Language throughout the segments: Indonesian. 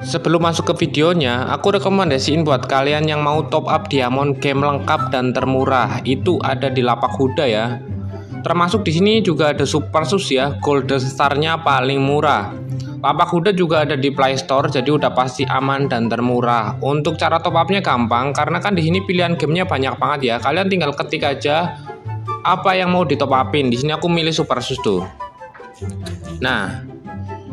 Sebelum masuk ke videonya, aku rekomendasiin buat kalian yang mau top up diamond game lengkap dan termurah. Itu ada di Lapak Huda ya. Termasuk di sini juga ada Super Sus ya, Golden Star-nya paling murah. Lapak Huda juga ada di Play Store, jadi udah pasti aman dan termurah. Untuk cara top up-nya gampang, karena kan di sini pilihan gamenya banyak banget ya. Kalian tinggal ketik aja apa yang mau di top upin. Di sini aku milih Super Sus tuh. Nah,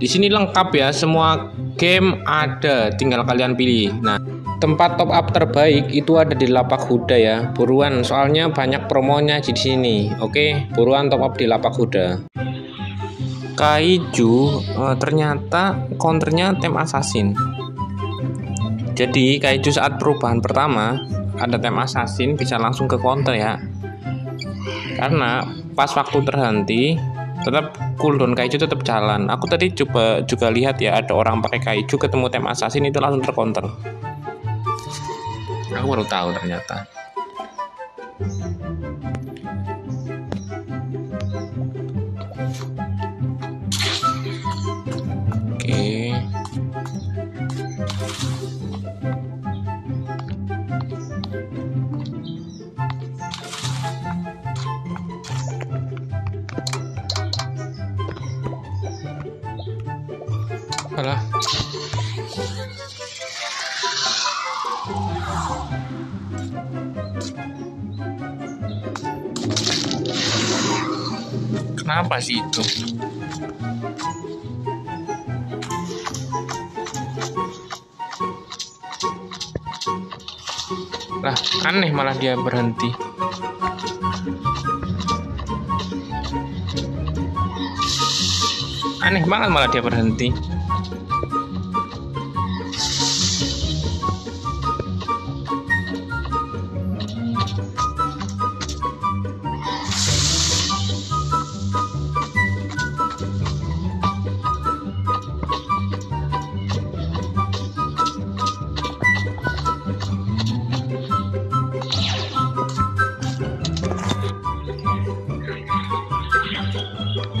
di sini lengkap ya, semua game ada, tinggal kalian pilih. Nah, tempat top up terbaik itu ada di Lapak Huda ya. Buruan, soalnya banyak promonya di sini. Oke, buruan top up di Lapak Huda. Kaiju eh, ternyata counternya tem assassin. Jadi kaiju saat perubahan pertama ada tem assassin bisa langsung ke counter ya. Karena pas waktu terhenti tetap cooldown kaiju tetap jalan. Aku tadi coba juga lihat ya ada orang pakai kaiju ketemu tem assassin itu langsung tercounter aku baru tahu ternyata. Alah. Kenapa sih itu? Lah, aneh malah dia berhenti. Aneh banget malah dia berhenti.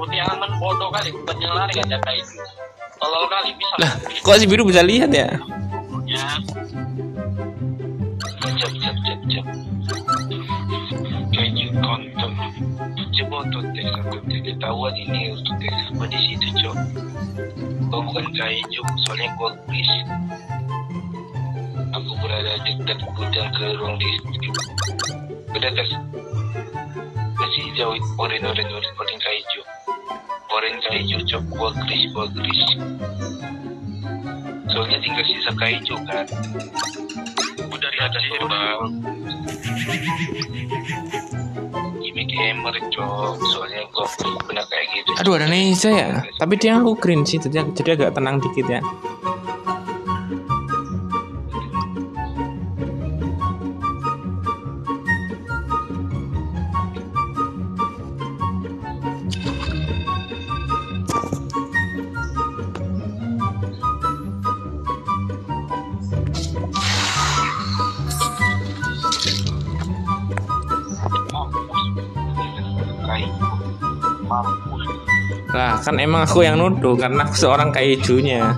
si putih aman bodoh kali bukan yang lari ada kayak itu tolol kali bisa. Lah kok si biru bisa lihat ya? Ya. Cep cep cep cep. Kayak kontol coba untuk tes aku tes ketahuan ini untuk tes apa di situ cok? Gua bukan kaiju soalnya gua kris aku berada dekat gudang ke ruang listrik udah tes kasih jauh oren oren oren oren kaiju oren kaiju cok gua kris gua kris soalnya tinggal sisa kaiju kan? Udah di atas itu bang. Gimmick hammer cok. Soalnya gua pernah kayak gitu. Aduh ada Neza ya? Tapi dia aku green sih jadi, jadi agak tenang dikit ya mampus. Lah kan emang aku yang nuduh karena aku seorang kaijunya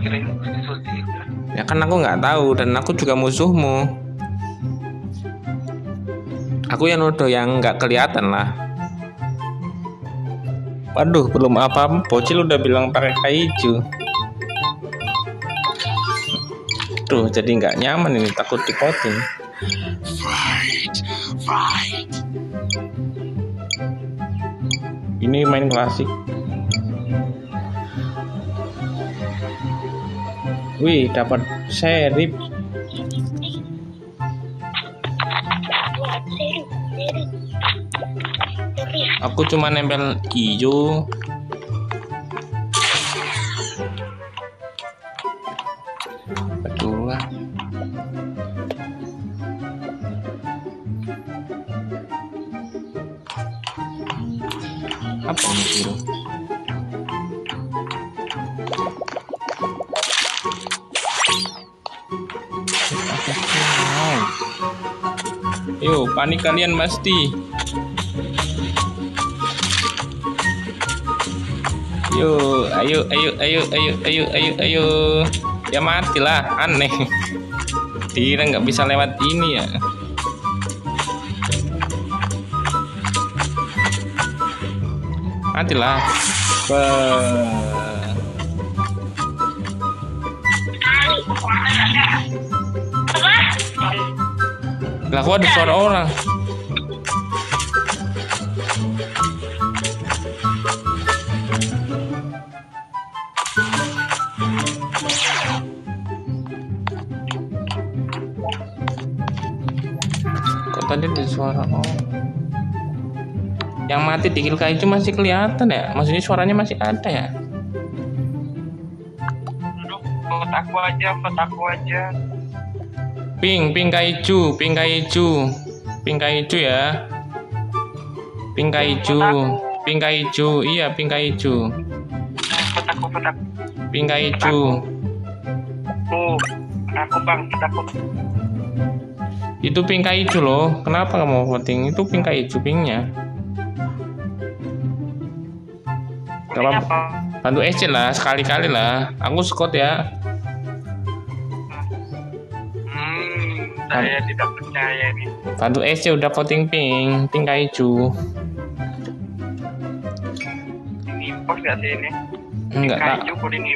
kirain sesuatu ya kan aku nggak tahu dan aku juga musuhmu aku yang nuduh yang nggak kelihatan lah. Waduh belum apa bocil udah bilang pakai kaiju. Tuh jadi nggak nyaman ini takut fight fight. Ini main klasik. Wih, dapat serif. Aku cuma nempel hijau. Lah. Apa ini biru? Yo, panik kalian pasti. Yo, ayo, ayo, ayo, ayo, ayo, ayo, ayo. Ya matilah, aneh. Kira nggak bisa lewat ini ya. Matilah. Be- Lah kok ada suara orang? Suara orang? Yang mati di Kilka itu masih kelihatan ya? Maksudnya suaranya masih ada ya? Vote aku aja, vote aku aja. Ping, ping kaiju, ping kaiju, ping kaiju ya. Ping kaiju, ping kaiju, iya ping kaiju, Vote aku, vote aku. ping kaiju. Tuh, aku bang, vote aku. Itu ping kaiju loh. Kenapa kamu voting? Itu ping kaiju pingnya. Gak apa Apa? bantu SC lah sekali-kali lah. Aku Scott ya. Hmm, saya tidak percaya nih. Bantu SC udah voting ping, ping kaiju. Ini pos gak sih ini? Enggak ini.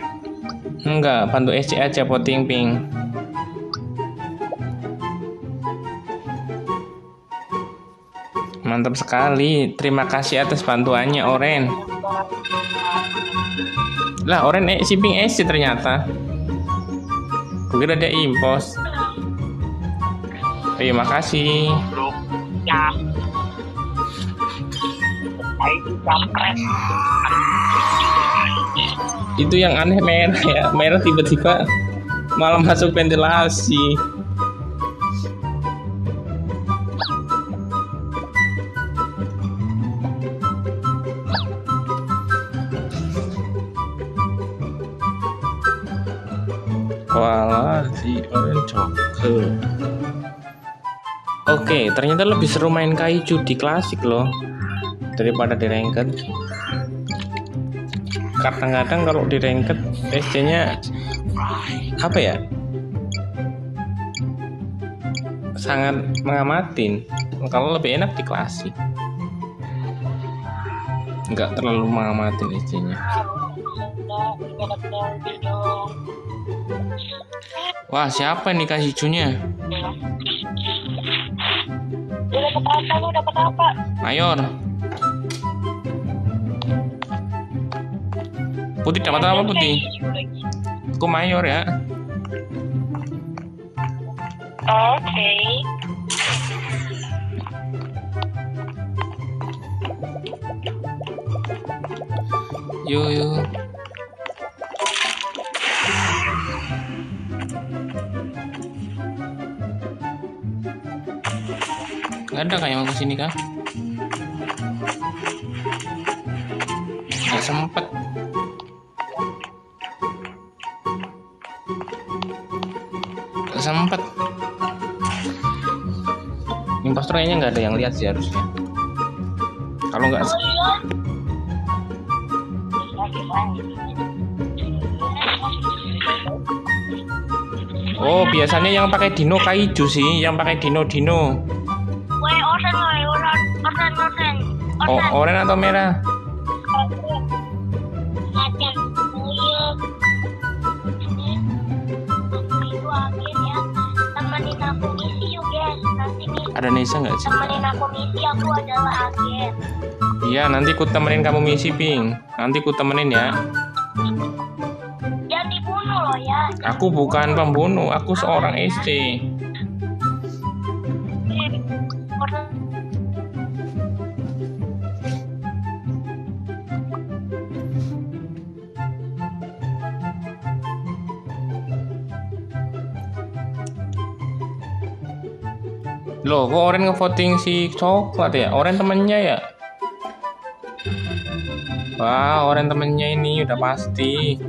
enggak. Bantu SC aja voting ping. Mantap sekali. Terima kasih atas bantuannya Oren. Lah Oren eh, si ping SC ternyata. Kukira dia impos. Iya makasih. Bro, ya. Itu yang aneh merah ya. Merah tiba-tiba malah masuk ventilasi. Oke, ternyata lebih seru main kaiju di klasik loh daripada di ranked. Kadang-kadang kalau di ranked SC-nya apa ya? Sangat mengamatin. Kalau lebih enak di klasik. Nggak terlalu mengamatin SC-nya. Wah, siapa nih kasih hijaunya? Udah dapat apa? Lu dapat apa? Mayor. Putih dapat apa putih? Aku mayor ya. Oke. Yo yo. Kayak mau ke sini kah? Gak sempet. Gak sempet. Impostor kayaknya nggak ada yang lihat sih harusnya. Kalau nggak Oh, biasanya yang pakai dino kaiju sih, yang pakai dino dino. Yuk, guys. Nanti nih, Ada Nisa nggak sih? temenin aku misi, aku adalah agen. Iya, nanti ku temenin kamu misi, Ping. Nanti ku temenin ya. Jangan dibunuh loh ya. Aku bukan pembunuh, aku seorang istri. Loh, kok Oren ngevoting si coklat ya? Oren temennya ya? Wah, Oren temennya ini udah pasti.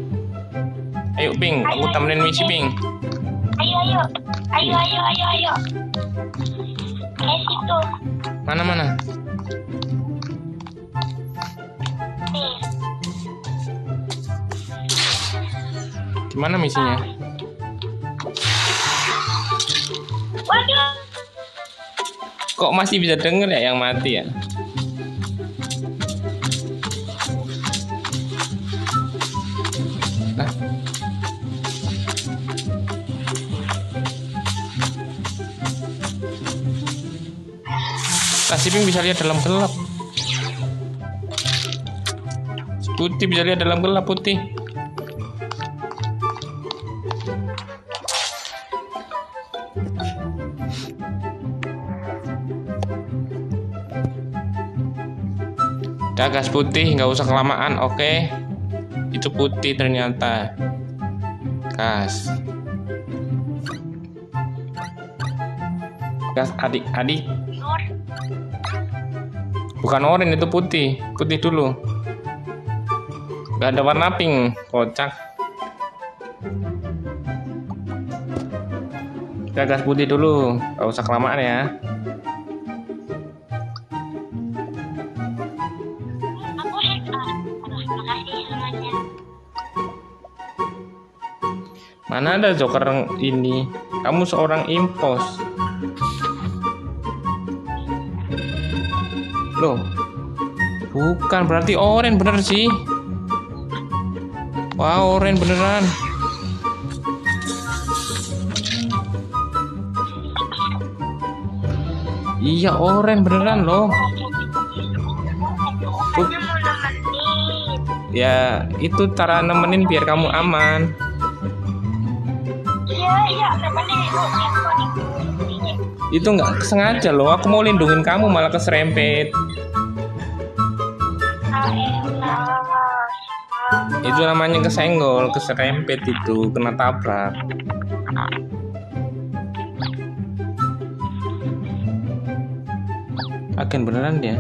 Ayo, Ping, aku temenin misi, Ping. Ayo, ayo. Ayo, ayo, ayo, ayo. Eh, situ. Mana, mana? Nih. Gimana misinya? Waduh. Kok masih bisa denger ya yang mati ya? Nah. Nah, bisa lihat dalam gelap. Putih bisa lihat dalam gelap putih. Udah gas putih, nggak usah kelamaan, oke? Itu putih ternyata. Gas. Gas adik-adik. Bukan orange itu putih, putih dulu. Gak ada warna pink, kocak. Udah gas putih dulu, gak usah kelamaan ya. Mana ada joker ini? Kamu seorang impos. Loh. Bukan, berarti orange bener sih. Wah, orange beneran. Iya, orange beneran loh. Ya, itu cara nemenin biar kamu aman. Itu nggak sengaja loh. Aku mau lindungin kamu malah keserempet. Itu namanya kesenggol, keserempet itu, kena tabrak. Agen beneran dia.